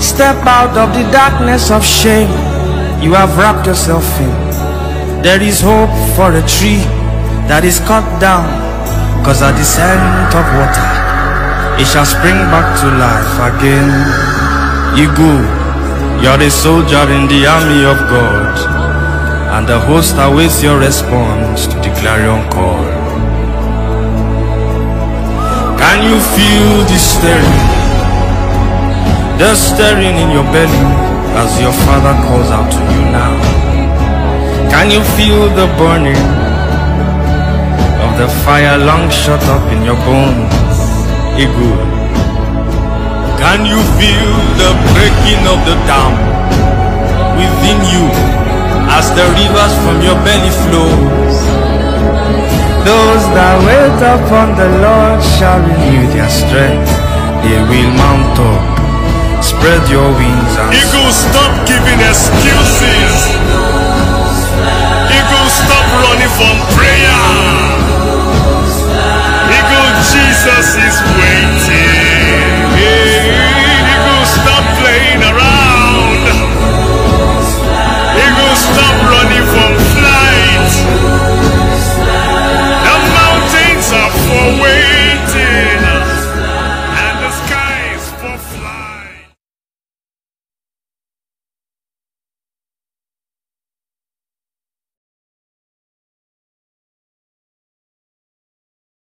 Step out of the darkness of shame you have wrapped yourself in. There is hope for a tree that is cut down, cause at the scent of water it shall spring back to life again. You go, you're a soldier in the army of God, and the host awaits your response to the clarion call. Can you feel the stirring? The stirring in your belly as your father calls out to you now. Can you feel the burning of the fire long shut up in your bones? Igu. Can you feel the breaking of the dam within you as the rivers from your belly flows? Those that wait upon the Lord shall renew their strength. They will mount up, your wings and Eagle, stop giving excuses. Eagle, stop running from